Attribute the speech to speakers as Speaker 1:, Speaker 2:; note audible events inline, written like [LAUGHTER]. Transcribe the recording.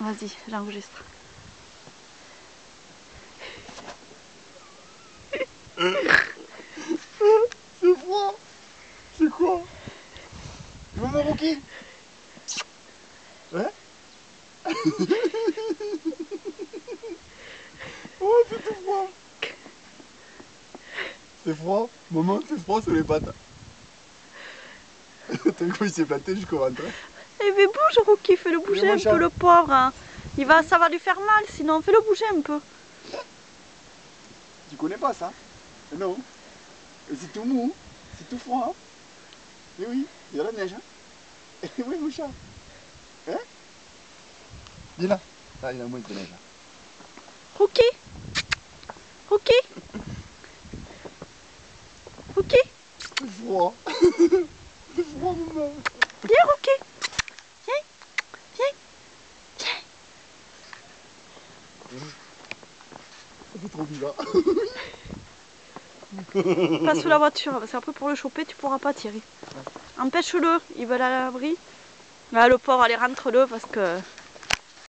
Speaker 1: Vas-y, j'enregistre.
Speaker 2: C'est froid C'est quoi? Mon Rocky? Ouais [LAUGHS] Oh, c'est tout froid. C'est froid? Maman, c'est froid sur les pattes. [LAUGHS] T'as vu il s'est planté jusqu'au ventre
Speaker 1: Eh mais bouge Rocky, fais-le bouger un peu le pauvre. hein. Il va, ça va lui faire mal sinon, fais-le bouger un peu.
Speaker 2: Tu connais pas ça? Non. C'est tout mou, c'est tout froid. Hein Et oui, il y a la neige. Hein [LAUGHS] Et oui, mon chat. Hein? Viens là. Ah, il y a moins de neige.
Speaker 1: Rocky Rocky Rocky
Speaker 2: C'est froid. c'est [LAUGHS] froid, maman.
Speaker 1: Viens Rocky Viens Viens
Speaker 2: Trop bizarre. [LAUGHS]
Speaker 1: Passe sous la voiture, parce qu'après pour le choper tu pourras pas tirer. Empêche-le, il va aller à l'abri. Là le pauvre, allez rentre-le parce que